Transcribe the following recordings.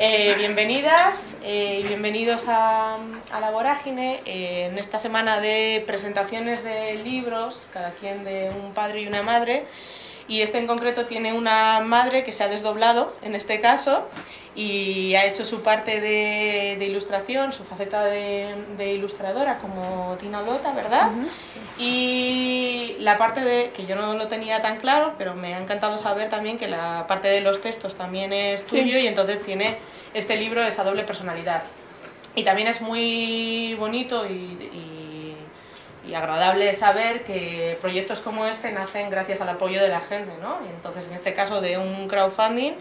Eh, bienvenidas eh, y bienvenidos a, La Vorágine. Eh, en esta semana de presentaciones de libros, cada quien de un padre y una madre. Y este en concreto tiene una madre que se ha desdoblado, en este caso, y ha hecho su parte de, ilustración, su faceta de, ilustradora como Tina Lota, ¿verdad? Y la parte de, que yo no lo tenía tan claro, pero me ha encantado saber también que la parte de los textos también es tuyo y entonces tiene este libro esa doble personalidad. Y también es muy bonito y, y agradable saber que proyectos como este nacen gracias al apoyo de la gente, ¿no? Y entonces, en este caso de un crowdfunding,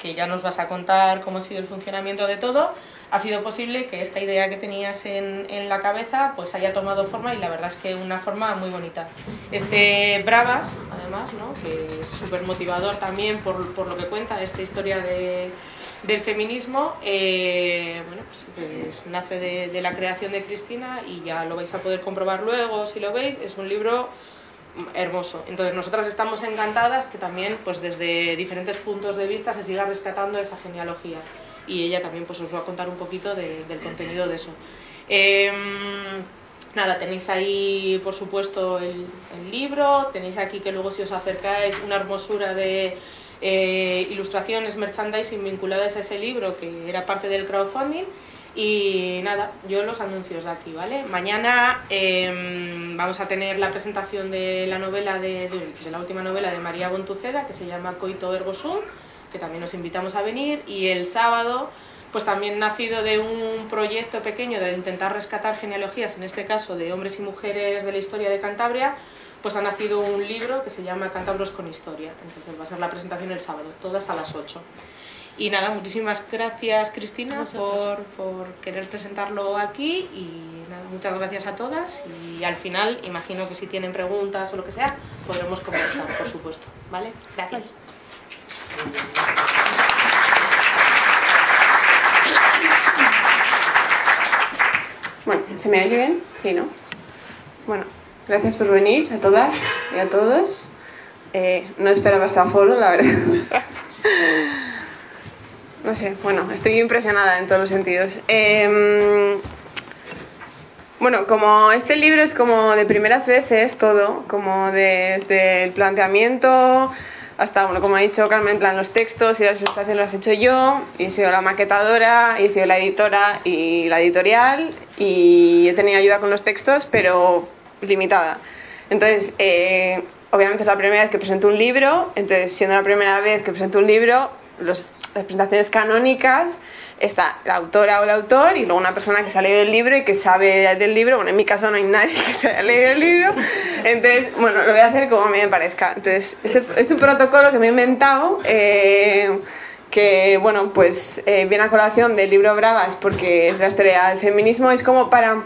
que ya nos vas a contar cómo ha sido el funcionamiento de todo, ha sido posible que esta idea que tenías en, la cabeza pues haya tomado forma y la verdad es que una forma muy bonita. Este Bravas, además, ¿no? que es súper motivador también por, por, lo que cuenta esta historia de, del feminismo, eh, bueno, pues, pues, nace de, de la creación de Cristina y ya lo vais a poder comprobar luego si lo veis, es un libro hermoso. Entonces nosotras estamos encantadas que también pues desde diferentes puntos de vista se siga rescatando esa genealogía y ella también pues os va a contar un poquito del contenido de eso. Em, nada, tenéis ahí por supuesto el, libro, tenéis aquí que luego si os acercáis una hermosura de eh, ilustraciones, merchandising vinculadas a ese libro que era parte del crowdfunding y nada, yo los anuncios de aquí, ¿vale? Mañana em, vamos a tener la presentación de la novela, de, de, la última novela de María Bontuceda, que se llama Coito Ergo Sum, que también nos invitamos a venir, y el sábado, pues también nacido de un proyecto pequeño de intentar rescatar genealogías, en este caso de hombres y mujeres de la historia de Cantabria, pues ha nacido un libro que se llama Cantabros con Historia. Entonces va a ser la presentación el sábado, todas a las 8. Y nada, muchísimas gracias Cristina por, por, querer presentarlo aquí y nada, muchas gracias a todas y al final imagino que si tienen preguntas o lo que sea podremos conversar, por supuesto. ¿Vale? Gracias. Bueno, ¿se me oye bien? Sí, ¿no? Bueno, gracias por venir a todas y a todos. Eh, no esperaba esta foro, la verdad. no sé, bueno, estoy impresionada en todos los sentidos. Em, bueno, como este libro es como de primeras veces todo, como desde el planteamiento hasta, bueno, como ha dicho Carmen, en plan los textos y las ilustraciones las he hecho yo, y he sido la maquetadora, y he sido la editora y la editorial, y he tenido ayuda con los textos, pero limitada. Entonces, eh, obviamente es la primera vez que presento un libro, entonces siendo la primera vez que presento un libro, los las presentaciones canónicas está la autora o el autor y luego una persona que se ha leído el libro y que sabe del libro. Bueno, en mi caso no hay nadie que se haya leído el libro. Entonces, bueno, lo voy a hacer como a mí me parezca. Entonces, este es un protocolo que me he inventado. Eh, que bueno, pues eh, viene a colación del libro Bravas porque es la historia del feminismo, es como para,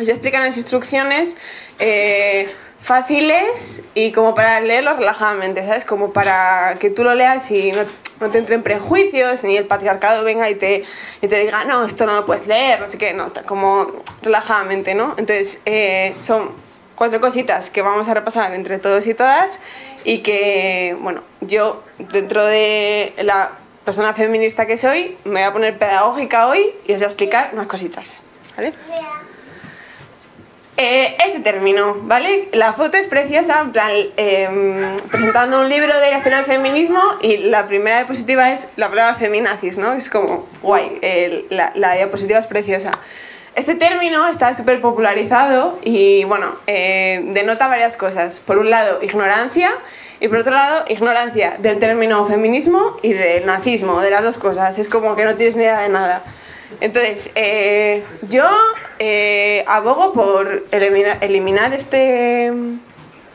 os explican las instrucciones eh, fáciles y como para leerlo relajadamente, ¿sabes? Como para que tú lo leas y no, no te entren prejuicios, ni el patriarcado venga y te, y te diga, no, esto no lo puedes leer, sé qué, no, como relajadamente, ¿no? Entonces, eh, son cuatro cositas que vamos a repasar entre todos y todas y que, bueno, yo dentro de la persona feminista que soy, me voy a poner pedagógica hoy y os voy a explicar unas cositas, ¿vale? Eh, este término, ¿vale? La foto es preciosa, en plan, em, presentando un libro de la historia del feminismo y la primera diapositiva es la palabra feminazis, ¿no? Es como, guay, la, diapositiva es preciosa. Este término está súper popularizado y, bueno, eh, denota varias cosas. Por un lado, ignorancia y por otro lado, ignorancia del término feminismo y del nazismo, de las dos cosas. Es como que no tienes ni idea de nada. Entonces, eh, yo eh, abogo por eliminar, este,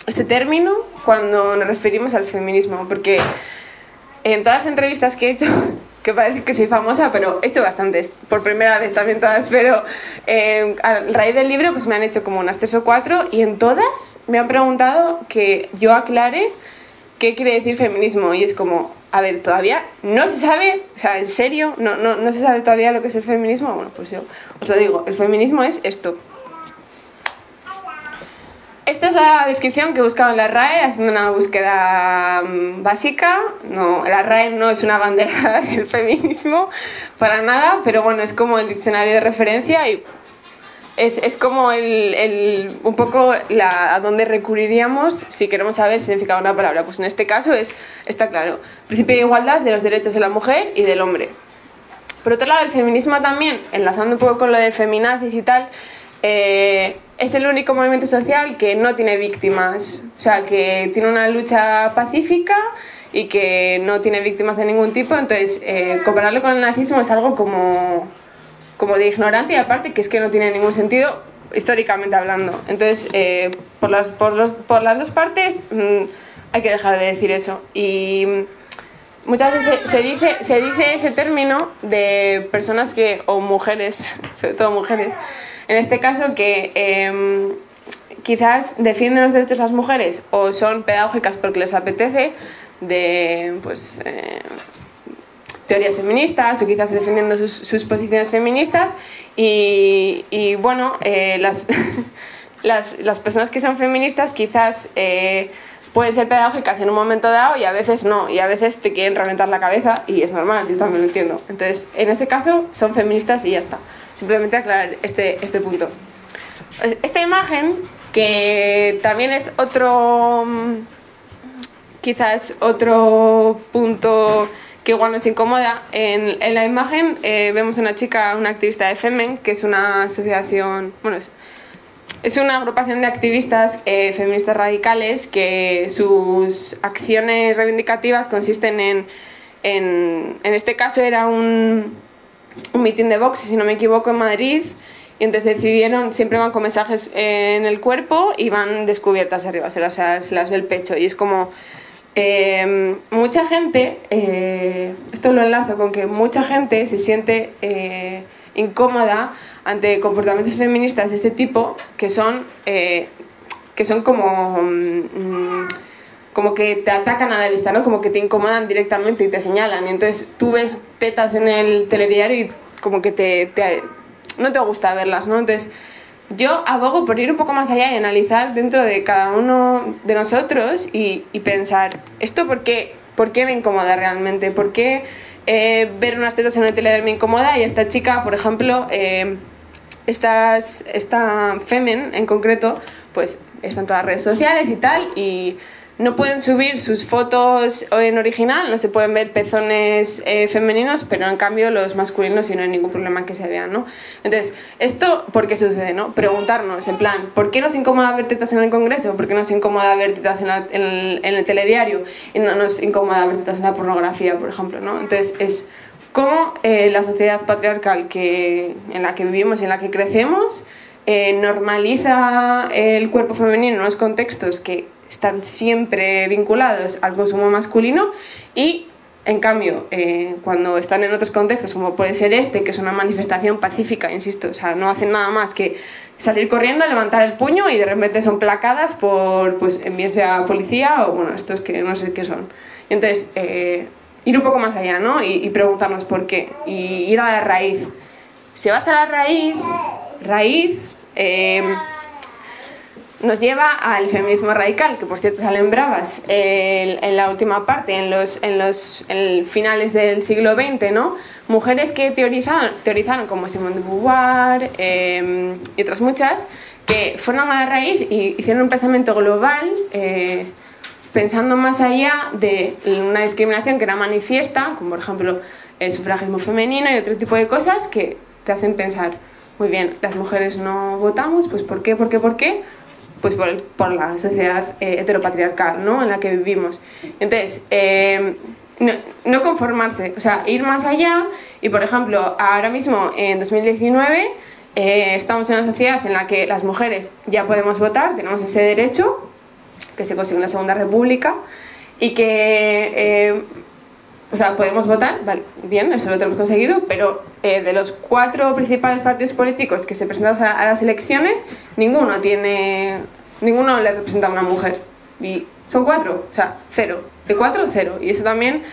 este término cuando nos referimos al feminismo, porque en todas las entrevistas que he hecho, que parece que soy famosa, pero he hecho bastantes, por primera vez también todas, pero eh, a raíz del libro pues me han hecho como unas tres o cuatro y en todas me han preguntado que yo aclare qué quiere decir feminismo y es como, a ver, todavía no se sabe, o sea, en serio, no, no, no se sabe todavía lo que es el feminismo. Bueno, pues yo os lo digo, el feminismo es esto. esta es la descripción que he buscado en la RAE haciendo una búsqueda mm, básica. No, la RAE no es una bandera del feminismo para nada, pero bueno, es como el diccionario de referencia y es, es como el, el, un poco la, a dónde recurriríamos si queremos saber el significado de una palabra. Pues en este caso es, está claro, principio de igualdad de los derechos de la mujer y del hombre. Por otro lado, el feminismo también, enlazando un poco con lo de feminazis y tal, eh, es el único movimiento social que no tiene víctimas, o sea, que tiene una lucha pacífica y que no tiene víctimas de ningún tipo, entonces eh, compararlo con el nazismo es algo como, como de ignorante y aparte que es que no tiene ningún sentido históricamente hablando. Entonces, eh, por, las, por, los, por, las dos partes mmm, hay que dejar de decir eso. Y muchas veces se, dice, se dice ese término de personas que, o mujeres, sobre todo mujeres, en este caso que eh, quizás defienden los derechos de las mujeres o son pedagógicas porque les apetece de pues eh, teorías feministas o quizás defendiendo sus, sus posiciones feministas y, y bueno eh, las, las, las, personas que son feministas quizás eh, pueden ser pedagógicas en un momento dado y a veces no y a veces te quieren reventar la cabeza y es normal yo también lo entiendo entonces en ese caso son feministas y ya está simplemente aclarar este, este punto. Esta imagen, que también es otro, quizás otro punto que igual nos incomoda, en, en la imagen eh, vemos una chica, una activista de FEMEN, que es una asociación, bueno, es, es una agrupación de activistas eh, feministas radicales que sus acciones reivindicativas consisten en, en, en este caso era un un mitin de Vox, si no me equivoco, en Madrid. Y entonces decidieron, siempre van con mensajes en el cuerpo y van descubiertas arriba, se las, se las ve el pecho. Y es como, eh, mucha gente, eh, esto lo enlazo con que mucha gente se siente eh, incómoda ante comportamientos feministas de este tipo que son, eh, que son como... Mm, como que te atacan a la vista, ¿no? Como que te incomodan directamente y te señalan. Y entonces tú ves tetas en el telediario y como que te, te, no te gusta verlas, ¿no? Entonces yo abogo por ir un poco más allá y analizar dentro de cada uno de nosotros y, pensar, ¿esto por qué, me incomoda realmente? ¿Por qué eh, ver unas tetas en el telediario me incomoda? Y esta chica, por ejemplo, eh, esta Femen en concreto, pues está en todas las redes sociales y tal, y no pueden subir sus fotos en original, no se pueden ver pezones eh, femeninos, pero en cambio los masculinos y no hay ningún problema que se vean, ¿no? Entonces, ¿esto por qué sucede, no? Preguntarnos, en plan, ¿por qué nos incomoda ver tetas en el Congreso? ¿Por qué nos incomoda ver tetas en, la, en, el, en el, telediario? Y no nos incomoda ver tetas en la pornografía, por ejemplo, ¿no? Entonces, es cómo eh, la sociedad patriarcal que, en la que vivimos y en la que crecemos eh, normaliza el cuerpo femenino en unos contextos que están siempre vinculados al consumo masculino y en cambio, eh, cuando están en otros contextos, como puede ser este, que es una manifestación pacífica, insisto, o sea, no hacen nada más que salir corriendo, levantar el puño y de repente son placadas por, pues, bien sea policía o, bueno, estos que no sé qué son. Entonces, eh, ir un poco más allá, ¿no? Y, y, preguntarnos por qué, y ir a la raíz. Si vas a la raíz, raíz... Eh, nos lleva al feminismo radical, que por cierto salen bravas en la última parte, en los, en los en finales del siglo XX, ¿no? Mujeres que teorizaron, teorizaron como Simone de Beauvoir eh, y otras muchas, que fueron a la raíz y hicieron un pensamiento global, eh, pensando más allá de una discriminación que era manifiesta, como por ejemplo el sufragismo femenino y otro tipo de cosas que te hacen pensar, muy bien, las mujeres no votamos, pues ¿por qué? ¿Por qué? ¿Por qué? Pues por, el, por la sociedad eh, heteropatriarcal ¿no? en la que vivimos. Entonces, eh, no, conformarse, o sea, ir más allá y, por ejemplo, ahora mismo en 2019 eh, estamos en una sociedad en la que las mujeres ya podemos votar, tenemos ese derecho que se consiguió en la Segunda República y que eh, o sea, podemos votar, vale, bien, eso lo tenemos conseguido, pero eh, de los cuatro principales partidos políticos que se presentan a, las elecciones, ninguno tiene, ninguno le representa a una mujer. Y son cuatro, o sea, cero. De cuatro, cero. Y eso también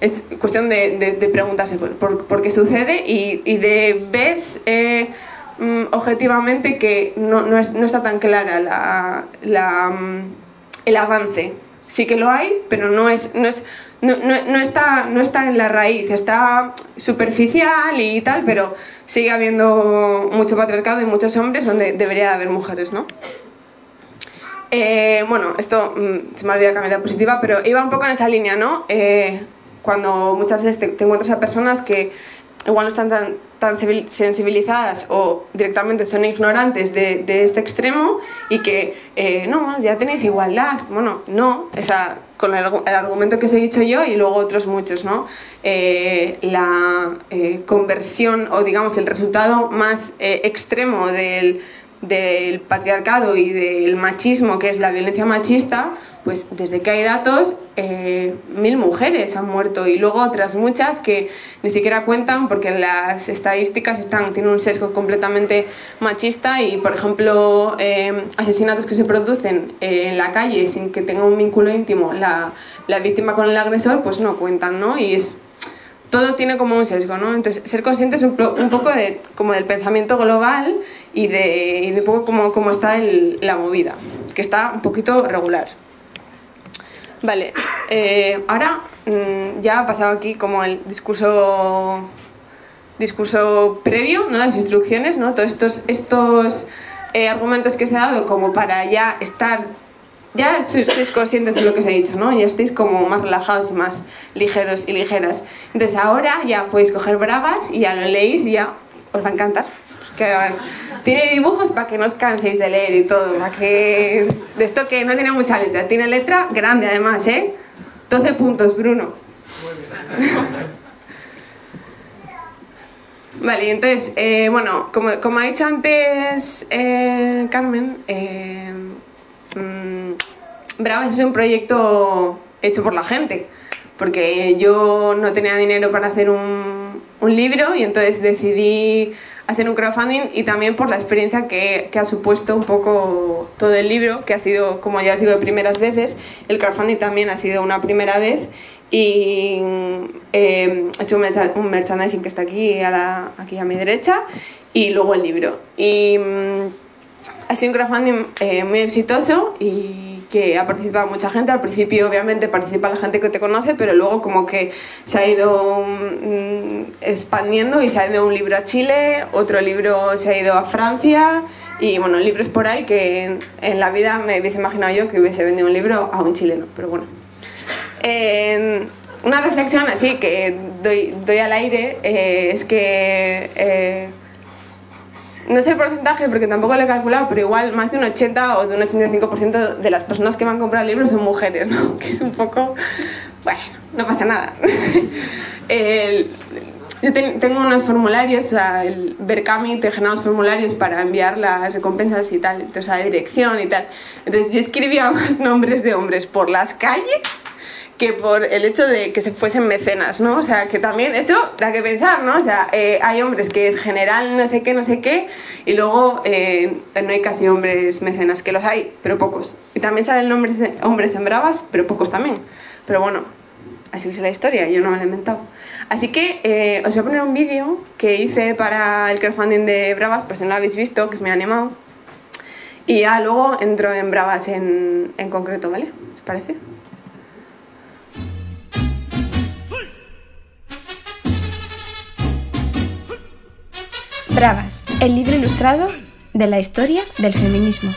es cuestión de, preguntarse por, qué sucede y, y de ves... Eh, mm, objetivamente que no, no, es- no está tan clara la, la, mm, el avance. Sí que lo hay, pero no, es, no, es, no, no- está, no está en la raíz, está superficial y tal, pero sigue habiendo mucho patriarcado y muchos hombres donde debería haber mujeres, ¿no? Eh, bueno, esto mm, se me ha olvidado cambiar la positiva, pero iba un poco en esa línea, ¿no? Eh, cuando muchas veces te encuentras a personas que igual no están tan, tan sensibilizadas o directamente son ignorantes de, este extremo y que, eh, no, ya tenéis igualdad. Bueno, no, o sea, con el, el argumento que os he dicho yo y luego otros muchos, ¿no? Eh, la eh, conversión o digamos el resultado más extremo del del patriarcado y del machismo, que es la violencia machista, pues desde que hay datos, eh, mil mujeres han muerto y luego otras muchas que ni siquiera cuentan porque las estadísticas están, tienen un sesgo completamente machista y, por ejemplo, eh, asesinatos que se producen eh, en la calle sin que tenga un vínculo íntimo la, la víctima con el agresor, pues no cuentan, ¿no? Y es todo tiene como un sesgo, ¿no? Entonces, ser conscientes un, un poco de, como del pensamiento global y de, y de un poco cómo, cómo está el- la movida, que está un poquito regular. Vale, eh, ahora mm, ya ha pasado aquí como el discurso discurso previo, ¿no? las instrucciones, ¿no? todos estos, estos eh, argumentos que se ha dado como para ya estar, ya sois, conscientes de lo que os he dicho, ¿no? ya estáis como más relajados y más ligeros y ligeras. Entonces ahora ya podéis coger bravas y ya lo leéis y ya os va a encantar. Tiene dibujos para que no os canséis de leer y todo, para que de esto que no tiene mucha letra, tiene letra grande además, ¿eh? 12 puntos, Bruno. Vale, y entonces, eh, bueno, como, como ha dicho antes eh, Carmen, eh, mm, Bravas es un proyecto hecho por la gente, porque yo no tenía dinero para hacer un, un libro y entonces decidí hacer un crowdfunding y también por la experiencia que, que ha supuesto un poco todo el libro, que ha sido, como ya os digo, de primeras veces, el crowdfunding también ha sido una primera vez y eh, he hecho un, un merchandising que está aquí a, la- aquí a mi derecha y luego el libro. Y mm, ha sido un crowdfunding eh, muy exitoso y que ha participado mucha gente. Al principio, obviamente, participa la gente que te conoce, pero luego como que se ha ido mm, expandiendo y se ha ido un libro a Chile, otro libro se ha ido a Francia y bueno, libros por ahí que en, la vida me hubiese imaginado yo que hubiese vendido un libro a un chileno, pero bueno. Una reflexión así que doy, doy al aire eh, es que eh, no sé el porcentaje porque tampoco lo he calculado, pero igual más de un 80 o de un 85% de las personas que van a comprar libros son mujeres, ¿no? Que es un poco... Bueno, no pasa nada. Yo ten- tengo unos formularios, o sea, el Berkami te genera unos formularios para enviar las recompensas y tal, o sea, dirección y tal. Entonces yo escribía nombres de hombres por las calles que por el hecho de que se fuesen mecenas, ¿no? O sea, que también eso da que pensar, ¿no? O sea, eh, hay hombres que es general no sé qué, no sé qué, y luego eh, no hay casi hombres mecenas, que los hay, pero pocos. Y también salen hombres, hombres en bravas, pero pocos también. Pero bueno, así es la historia, yo no me la he inventado. Así que eh, os voy a poner un vídeo que hice para el crowdfunding de Bravas, pues si no lo habéis visto, que me ha animado. Y ya luego entro en Bravas en, en concreto, ¿vale? ¿Os parece? Bravas, el libro ilustrado de la historia del feminismo.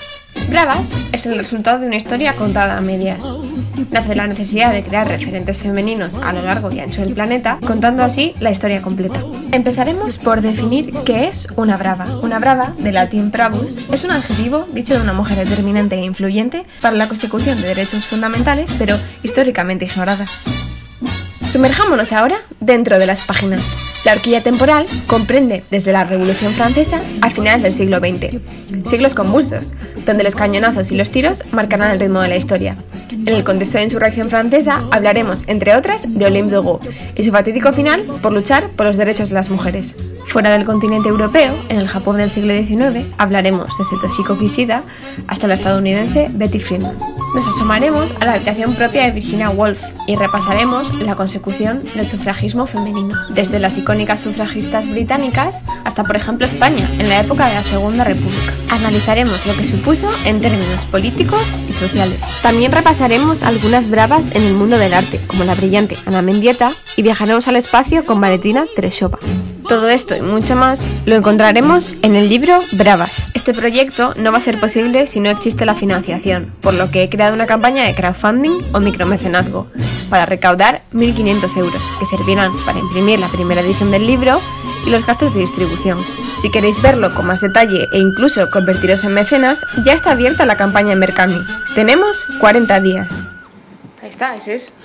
Bravas es el resultado de una historia contada a medias. Nace de la necesidad de crear referentes femeninos a lo largo y ancho del planeta, contando así la historia completa. Empezaremos por definir qué es una brava. Una brava, de latín bravus, es un adjetivo dicho de una mujer determinante e influyente para la consecución de derechos fundamentales, pero históricamente ignorada. Sumerjámonos ahora dentro de las páginas. La horquilla temporal comprende desde la Revolución Francesa a finales del siglo XX, siglos convulsos, donde los cañonazos y los tiros marcarán el ritmo de la historia. En el contexto de insurrección francesa hablaremos, entre otras, de Olympe de Gaulle y su fatídico final por luchar por los derechos de las mujeres. Fuera del continente europeo, en el Japón del siglo XIX, hablaremos desde Toshiko Kishida hasta la estadounidense Betty Friedan. Nos asomaremos a la habitación propia de Virginia Woolf y repasaremos la consecución del sufragismo femenino, desde las icónicas sufragistas británicas hasta, por ejemplo, España, en la época de la Segunda República. Analizaremos lo que supuso en términos políticos y sociales. También repasaremos algunas bravas en el mundo del arte, como la brillante Ana Mendieta, y viajaremos al espacio con Valentina Tereshova. Todo esto y mucho más lo encontraremos en el libro Bravas. Este proyecto no va a ser posible si no existe la financiación, por lo que he creado una campaña de crowdfunding o micromecenazgo para recaudar 1.500 euros, que servirán para imprimir la primera edición del libro y los gastos de distribución. Si queréis verlo con más detalle e incluso convertiros en mecenas, ya está abierta la campaña en Mercami. Tenemos 40 días. Está, ese es.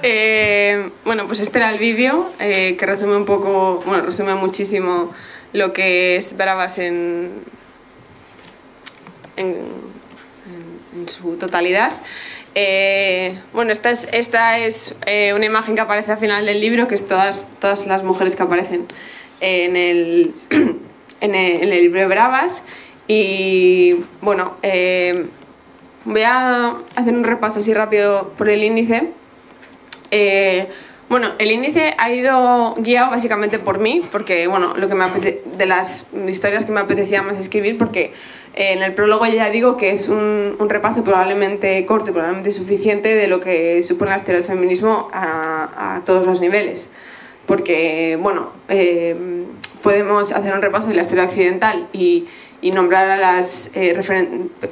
Eh, bueno, pues este era el vídeo eh, que resume un poco, bueno, resume muchísimo lo que es Bravas en, en, en- su totalidad. Eh, bueno, esta es, esta es una imagen que aparece al final del libro, que es todas, todas las mujeres que aparecen en el, en el, en el libro de Bravas. Y bueno, eh, voy a hacer un repaso así rápido por el índice. Eh, bueno, el índice ha ido guiado básicamente por mí, porque bueno, lo que me apete- de las historias que me apetecía más escribir, porque eh, en el prólogo ya digo que es un, un repaso probablemente corto, probablemente suficiente de lo que supone la historia del feminismo a, a todos los niveles. Porque, bueno, eh, podemos hacer un repaso de la historia occidental y, y nombrar a las eh,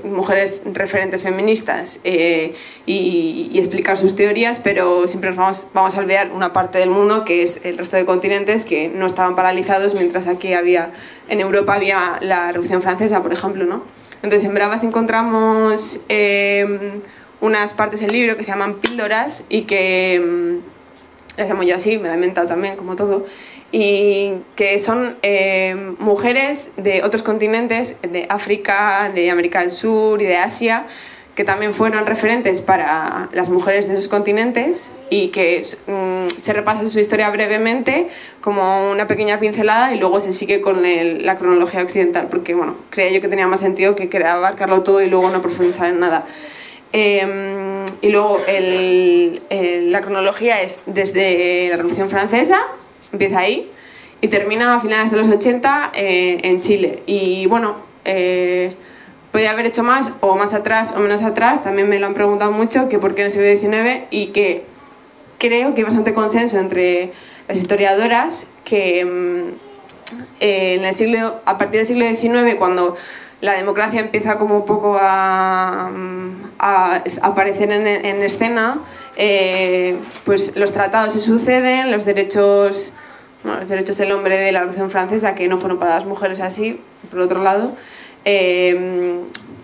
mujeres referentes feministas eh, y, explicar sus teorías, pero siempre nos vamos, vamos a olvidar una parte del mundo que es el resto de continentes que no estaban paralizados mientras aquí había, en Europa había la Revolución Francesa, por ejemplo, ¿no? Entonces en Bravas encontramos eh, unas partes del libro que se llaman píldoras y que mm, las llamo yo así, me la he inventado también, como todo, y que son eh, mujeres de otros continentes, de África, de América del Sur y de Asia, que también fueron referentes para las mujeres de esos continentes y que mm, se repasa su historia brevemente como una pequeña pincelada y luego se sigue con el- la cronología occidental, porque bueno, creía yo que tenía más sentido que querer abarcarlo todo y luego no profundizar en nada. Eh, y luego el- el- la cronología es desde la Revolución Francesa, empieza ahí, y termina a finales de los 80 eh, en Chile. Y bueno, eh, podía haber hecho más o más atrás o menos atrás, también me lo han preguntado mucho, que por qué en el siglo XIX y que creo que hay bastante consenso entre las historiadoras que mm, eh, en el siglo, a partir del siglo XIX, cuando la democracia empieza como un poco a, mm, a aparecer en, en escena, eh, pues los tratados se suceden, los derechos, bueno, los derechos del hombre de la Revolución Francesa, que no fueron para las mujeres así, por otro lado, eh,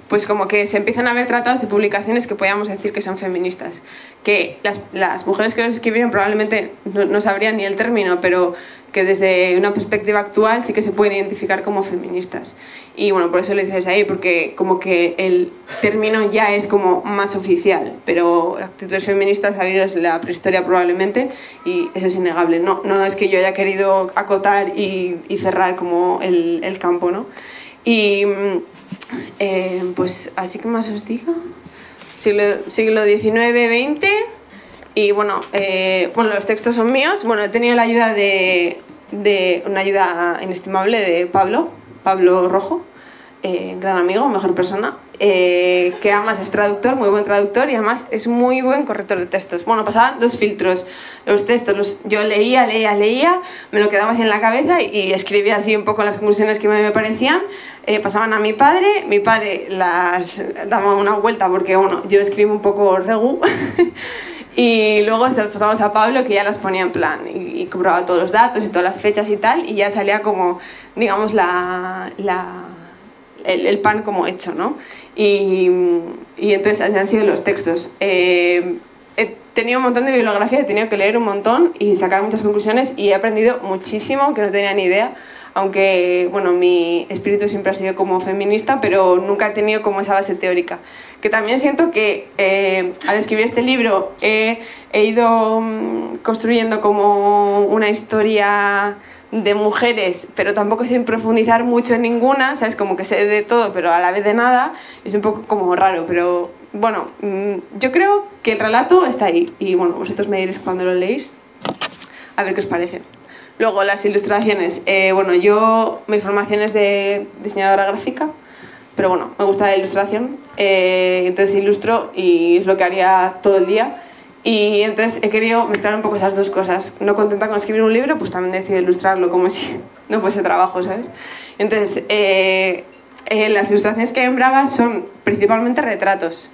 pues como que se empiezan a ver tratados y publicaciones que podíamos decir que son feministas. Que las, las mujeres que los escribieron probablemente no, no sabrían ni el término, pero que desde una perspectiva actual sí que se pueden identificar como feministas. Y bueno, por eso lo dices ahí, porque como que el término ya es como más oficial, pero actitudes feministas ha habido desde la prehistoria probablemente y eso es innegable. No, no es que yo haya querido acotar y, y cerrar como el, el campo, ¿no? Y mm, eh, pues así que más os digo, siglo, siglo XIX, XX y bueno, eh, bueno, los textos son míos. Bueno, he tenido la ayuda de, de una ayuda inestimable de Pablo, Pablo Rojo, eh, gran amigo, mejor persona, eh, que además es traductor, muy buen traductor y además es muy buen corrector de textos. Bueno, pasaban dos filtros. Los textos, yo leía, leía, leía, me lo quedaba así en la cabeza y, y escribía así un poco las conclusiones que me, me parecían. Eh, pasaban a mi padre, mi padre las daba una vuelta porque, bueno, yo escribo un poco regu. Y luego pasamos a Pablo que ya las ponía en plan y, y comprobaba todos los datos y todas las fechas y tal y ya salía como, digamos, la, el pan como hecho, ¿no? Y, y entonces así han sido los textos. Eh, he tenido un montón de bibliografía, he tenido que leer un montón y sacar muchas conclusiones y he aprendido muchísimo que no tenía ni idea, aunque bueno, mi espíritu siempre ha sido como feminista, pero nunca he tenido como esa base teórica. Que también siento que eh, al escribir este libro he ido mm, construyendo como una historia de mujeres, pero tampoco sin profundizar mucho en ninguna, ¿sabes? Como que sé de todo, pero a la vez de nada, es un poco como raro, pero bueno, mm, yo creo que el relato está ahí, y bueno, vosotros me diréis cuando lo leéis, a ver qué os parece. Luego, las ilustraciones. Eh, bueno, yo, mi formación es de diseñadora gráfica, pero bueno, me gusta la ilustración, eh, entonces ilustro y es lo que haría todo el día. Y entonces he querido mezclar un poco esas dos cosas. No contenta con escribir un libro, pues también decido ilustrarlo como si no fuese trabajo, ¿sabes? Entonces, eh, eh, las ilustraciones que hay en Braga son principalmente retratos,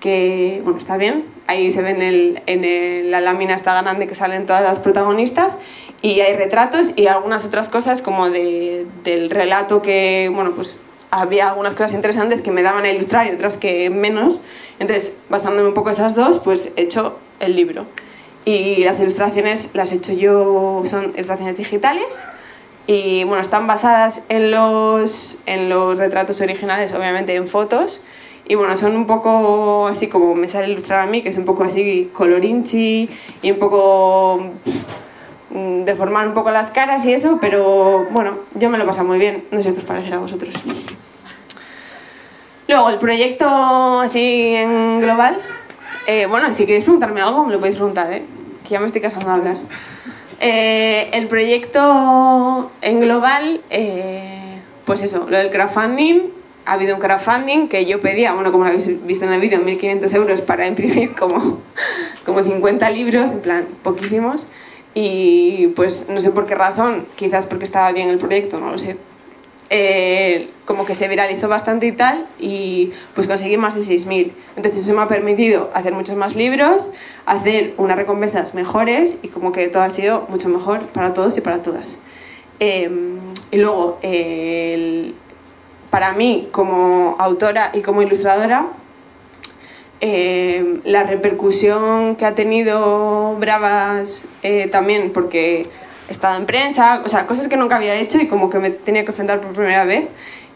que, bueno, está bien. Ahí se ven el, en el, la lámina esta grande que salen todas las protagonistas y hay retratos y algunas otras cosas como de, del relato que, bueno, pues había algunas cosas interesantes que me daban a ilustrar y otras que menos. Entonces, basándome un poco en esas dos, pues he hecho el libro. Y las ilustraciones las he hecho yo, son ilustraciones digitales y bueno, están basadas en los, en los retratos originales, obviamente en fotos. Y bueno, son un poco así como me sale ilustrar a mí, que es un poco así colorinchi y un poco mm, deformar un poco las caras y eso, pero bueno, yo me lo paso muy bien. No sé qué os parecerá a vosotros. Luego, el proyecto así en global. Eh, bueno, si queréis preguntarme algo, me lo podéis preguntar, ¿eh? que ya me estoy casando a hablar. Eh, el proyecto en global, eh, pues eso, lo del crowdfunding. Ha habido un crowdfunding que yo pedía, bueno, como lo habéis visto en el vídeo, 1.500 euros para imprimir como, como 50 libros, en plan, poquísimos. Y pues no sé por qué razón, quizás porque estaba bien el proyecto, no lo sé, eh, como que se viralizó bastante y tal, y pues conseguí más de 6.000. Entonces eso me ha permitido hacer muchos más libros, hacer unas recompensas mejores y como que todo ha sido mucho mejor para todos y para todas. Eh, y luego, eh, el, para mí como autora y como ilustradora, eh, la repercusión que ha tenido Bravas eh, también, porque he estado en prensa, o sea, cosas que nunca había hecho y como que me tenía que enfrentar por primera vez.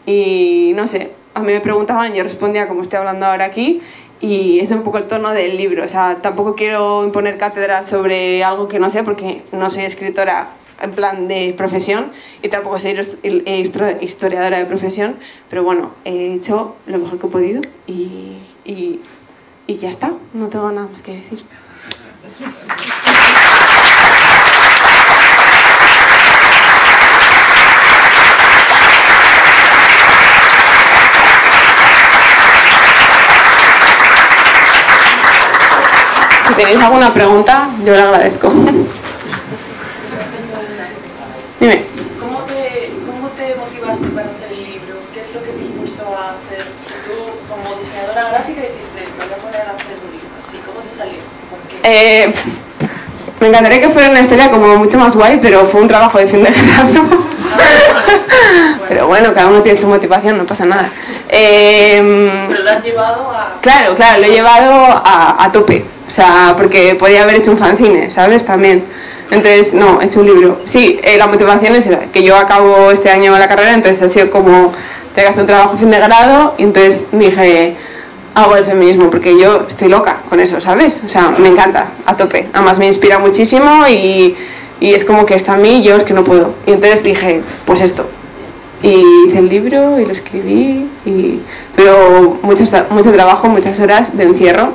Y no sé, a mí me preguntaban yo respondía como estoy hablando ahora aquí y es un poco el tono del libro. O sea, tampoco quiero imponer cátedra sobre algo que no sé porque no soy escritora en plan de profesión y tampoco soy historiadora de profesión, pero bueno, he hecho lo mejor que he podido y, y, ya está, no tengo nada más que decir. Si tenéis alguna pregunta, yo le agradezco. Dime. ¿Cómo te, ¿Cómo te motivaste para hacer el libro? ¿Qué es lo que te impulsó a hacer? Si tú, como diseñadora gráfica, dijiste, me voy a poner a hacer un libro, así, ¿cómo te salió? ¿Por qué? Eh, me encantaría que fuera una historia como mucho más guay, pero fue un trabajo de fin de grado. pero bueno, cada uno tiene su motivación, no pasa nada. Eh, Pero lo has llevado a... Claro, claro, lo he llevado a, a tope. O sea, porque podía haber hecho un fanzine, ¿sabes? También. Entonces, no, he hecho un libro. Sí, eh, la motivación es que yo acabo este año la carrera, entonces ha sido como, tengo que hacer un trabajo fin de grado, y entonces dije, hago el feminismo, porque yo estoy loca con eso, ¿sabes? O sea, me encanta, a tope. Además me inspira muchísimo y, y es como que está en mí y yo es que no puedo. Y entonces dije, pues esto. Y hice el libro y lo escribí, y, pero mucho, mucho trabajo, muchas horas de encierro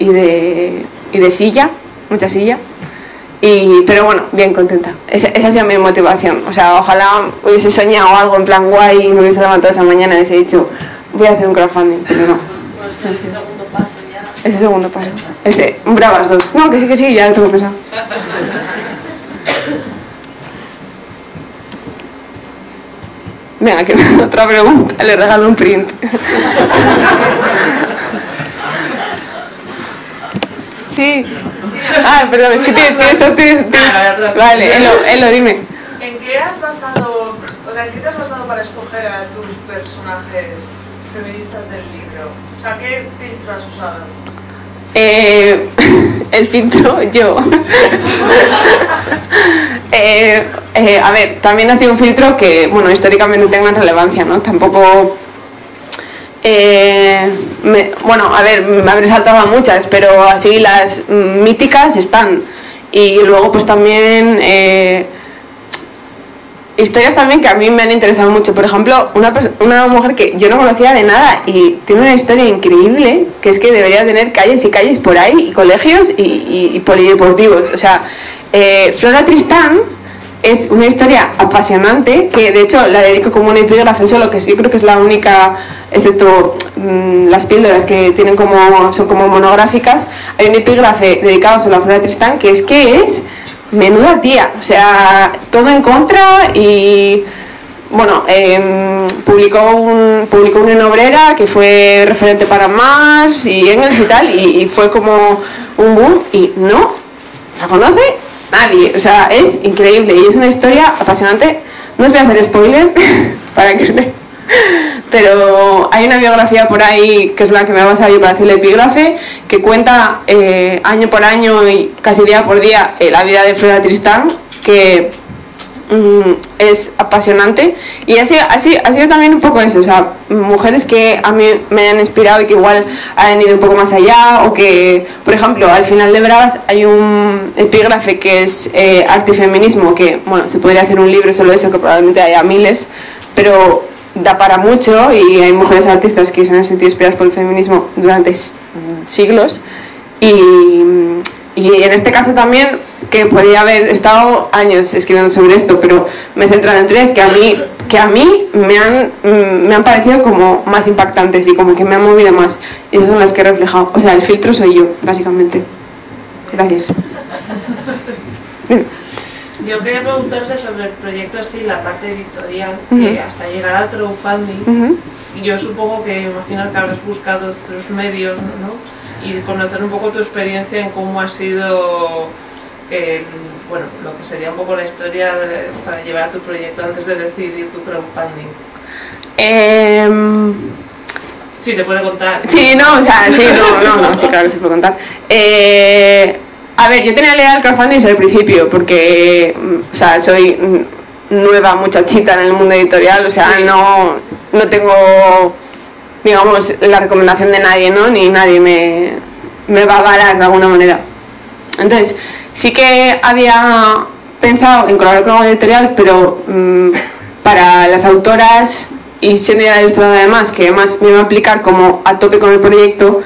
y de, y de silla, mucha silla. Y, pero bueno, bien contenta. Esa, esa ha sido mi motivación. O sea, ojalá hubiese soñado algo en plan guay y me hubiese levantado esa mañana y hubiese dicho, voy a hacer un crowdfunding, pero no. Ese es el segundo paso ya. Ese segundo paso. Ese, bravas dos. No, que sí, que sí, ya lo tengo pensado. Venga, que otra pregunta, le regalo un print. Sí. Ah, perdón, es que tienes, tienes, tienes- tienes- Vale, Elo, Elo, dime. ¿En qué has basado, o sea, en qué te has basado para escoger a tus personajes feministas del libro? Sea, ¿qué filtro has usado? Eh, el filtro, yo. Eh, eh, a ver, también ha sido un filtro que, bueno, históricamente tenga relevancia, ¿no? Tampoco... eh, bueno, a ver, me habré saltado a muchas, pero así las míticas están. Y luego pues también... historias también que a mí me han interesado mucho. Por ejemplo, una, una mujer que yo no conocía de nada y tiene una historia increíble, que es que debería tener calles y calles por ahí, y colegios y, polideportivos. O sea, eh, Flora Tristán es una historia apasionante, que de hecho la dedico como una epígrafe solo, que yo creo que es la única, excepto mm, las píldoras que tienen como, son como monográficas, hay un epígrafe dedicado solo a Flora Tristán, que es que es menuda tía, o sea, todo en contra y bueno, em, publicó, un, publicó una obrera que fue referente para más y Engels y tal, y, y fue como un boom y no, ¿la conoce? Nadie, o sea, es increíble y es una historia apasionante. No os voy a hacer spoiler para que pero hay una biografía por ahí que es la que me ha basado yo para hacer el epígrafe que cuenta eh, año por año y casi día por día eh, la vida de Flora Tristán que mm, es apasionante. Y así, así ha sido también un poco eso, o sea, mujeres que a mí me han inspirado y que igual han ido un poco más allá o que, por ejemplo, al final de Bravas hay un epígrafe que es eh, arte feminismo, que bueno, se podría hacer un libro solo eso, que probablemente haya miles, pero da para mucho y hay mujeres artistas que se han sentido inspiradas por el feminismo durante siglos y, y en este caso también que podría haber estado años escribiendo sobre esto pero me he en tres que a mí que a mí me han me han parecido como más impactantes y como que me han movido más. Y esas son las que he reflejado. O sea el filtro soy yo básicamente. Gracias Yo quería preguntarte sobre el proyecto así, la parte editorial, que hasta llegar al crowdfunding, yo supongo que imagino que habrás buscado otros medios, ¿no? Y conocer un poco tu experiencia en cómo ha sido, el- bueno, lo que sería un poco la historia de- para llevar tu proyecto antes de decidir tu crowdfunding. Em, Sí, se puede contar. Sí, no, o sea, sí, no, no, no, sí, claro que se puede contar. Eh, a ver, yo tenía la idea del crowdfunding desde el principio, porque, mm, o sea, soy mm, nueva muchachita en el mundo editorial, o sea, no, no tengo, digamos, la recomendación de nadie, ¿no? Ni nadie me, me va a avalar de alguna manera. Entonces, sí que había pensado en colaborar con una editorial, pero mm, para las autoras y siendo ya ilustradora además, que además me iba a aplicar como a tope con el proyecto,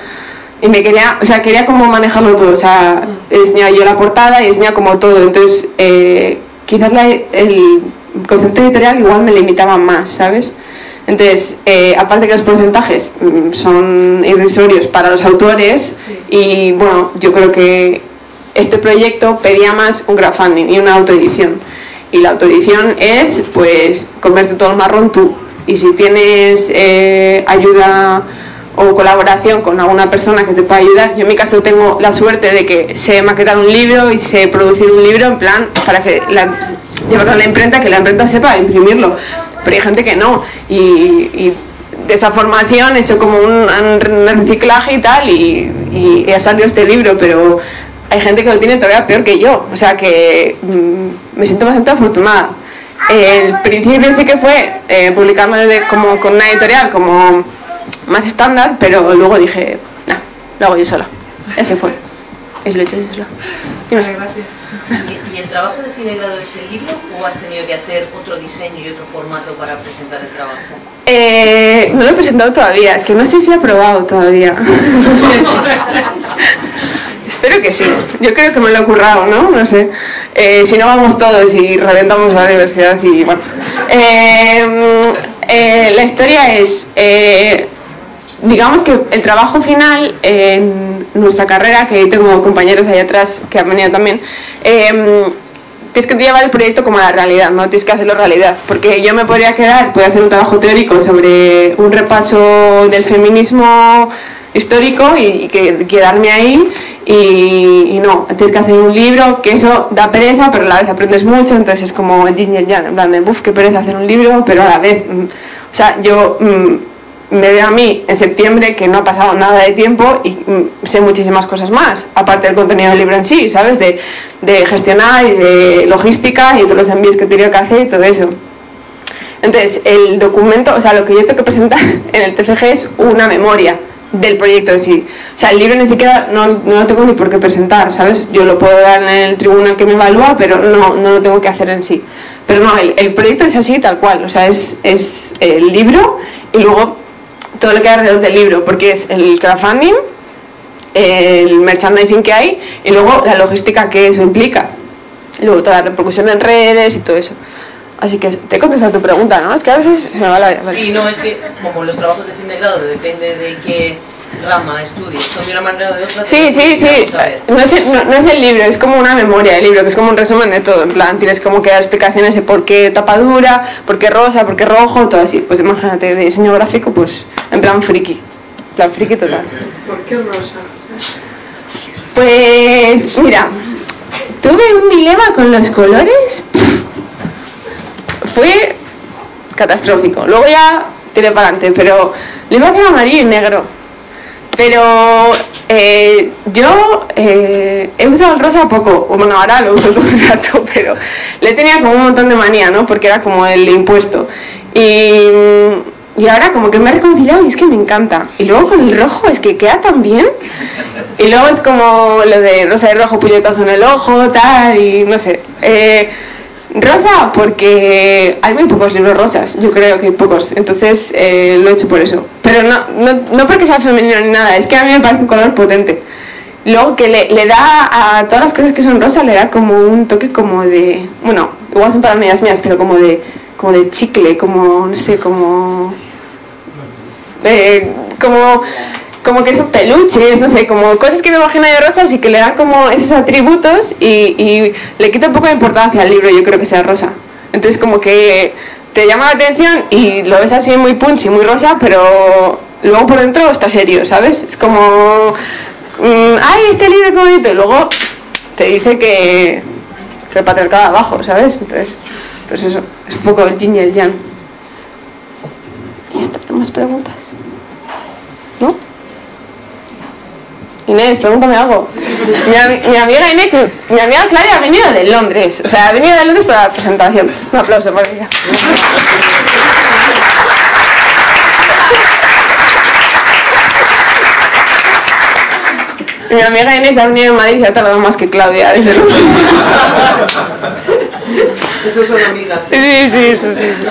y me quería, o sea, quería como manejarlo todo, o sea, diseñaba yo la portada y diseñaba como todo, entonces eh, quizás la- el concepto editorial igual me limitaba más, ¿sabes? Entonces, eh, aparte que los porcentajes mm, son irrisorios para los autores, Sí. y bueno, yo creo que este proyecto pedía más un crowdfunding y una autoedición. Y la autoedición es, pues, comerte todo el marrón tú. Y si tienes eh, ayuda o colaboración con alguna persona que te pueda ayudar, yo en mi caso tengo la suerte de que sé maquetar un libro y sé producir un libro en plan para que la, llevarlo a la imprenta, que la imprenta sepa imprimirlo. Pero hay gente que no. Y, de esa formación he hecho como un, reciclaje y tal y, ha salido este libro, pero hay gente que lo tiene todavía peor que yo, o sea que mm, me siento bastante afortunada. El principio sí que fue eh, desde- como con una editorial como más estándar, pero luego dije, nah, lo hago yo sola. Ese fue. Es lo he hecho yo sola. Vale, gracias. ¿Y, y el trabajo de fin de grado es el libro o has tenido que hacer otro diseño y otro formato para presentar el trabajo? Eh, no lo he presentado todavía, es que no sé si he aprobado todavía. Espero que sí. Yo creo que me lo he currado, ¿no? No sé. Eh, si no vamos todos y reventamos la universidad y bueno. Eh, eh, la historia es, eh, digamos que el trabajo final en nuestra carrera, que tengo compañeros ahí atrás que han venido también, eh, tienes que llevar el proyecto como a la realidad, ¿no? Tienes que hacerlo realidad. Porque yo me podría quedar, puedo hacer un trabajo teórico sobre un repaso del feminismo histórico y, y que, quedarme ahí y, y no, tienes que hacer un libro que eso da pereza, pero a la vez aprendes mucho, entonces es como el yin y el yang, en plan de, uff, qué pereza hacer un libro, pero a la vez, mm, o sea, yo mm, me veo a mí en septiembre que no ha pasado nada de tiempo y mm, sé muchísimas cosas más, aparte del contenido del libro en sí, ¿sabes? De, de gestionar y de logística y todos los envíos que he tenido que hacer y todo eso. Entonces, el documento, o sea, lo que yo tengo que presentar en el TFG es una memoria del proyecto en sí. O sea, el libro ni siquiera no, no lo tengo ni por qué presentar, ¿sabes? Yo lo puedo dar en el tribunal que me evalúa, pero no, no lo tengo que hacer en sí. Pero no, el, el proyecto es así, tal cual. O sea, es, es el libro y luego todo lo que hay alrededor del libro, porque es el crowdfunding, el merchandising que hay y luego la logística que eso implica. Luego toda la repercusión en redes y todo eso. Así que te he contestado tu pregunta, ¿no? Es que a veces se me va la... vale. Sí, no, es que como los trabajos de fin de grado depende de qué rama estudies, son de una manera o de otra. Sí, sí, sí. No es, el, no, no es el libro, es como una memoria del libro, que es como un resumen de todo. En plan, tienes como que dar explicaciones de por qué tapadura, por qué rosa, por qué rojo, todo así. Pues imagínate, de diseño gráfico, pues en plan friki. En plan friki total. ¿Por qué rosa? Pues mira, tuve un dilema con los colores. Fue catastrófico. Luego ya tiré para adelante, pero le iba a hacer amarillo y negro. Pero eh, yo eh, he usado el rosa poco, o bueno, ahora lo uso todo el rato, pero le tenía como un montón de manía, ¿no? Porque era como el impuesto. Y, y ahora como que me he reconciliado y es que me encanta. Y luego con el rojo es que queda tan bien. Y luego es como lo de rosa y rojo, puñetazo en el ojo, tal, y no sé. Eh, rosa porque hay muy pocos libros rosas, yo creo que hay pocos, entonces eh, lo he hecho por eso. Pero no, no, no porque sea femenino ni nada, es que a mí me parece un color potente. Luego que le, le da a todas las cosas que son rosas, le da como un toque como de, bueno, igual son para medias mías, pero como de, como de chicle, como, no sé, como... eh, como como que son peluches, no sé, como cosas que me imagino de rosas y que le dan como esos atributos y, y le quita un poco de importancia al libro, yo creo que sea rosa. Entonces como que te llama la atención y lo ves así muy punchy, muy rosa, pero luego por dentro está serio, ¿sabes? Es como, mm, ay, este libro qué bonito, y luego te dice que, que el patriarcado abajo, ¿sabes? Entonces, pues eso, es un poco el yin y el yang. ¿Y está? ¿Más preguntas? ¿No? Inés, pregúntame algo. Mi, ami- mi amiga Inés, mi amiga Claria ha venido de Londres. O sea, ha venido de Londres para la presentación. Un aplauso para ella. Mi amiga Inés ha venido de Madrid y ha tardado más que Claudia. Desde luego. Esos son amigas. Sí, sí, sí, eso sí. sí.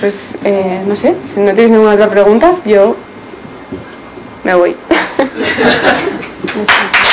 Pues, eh, no sé, si no tienes ninguna otra pregunta, yo me voy. No sé.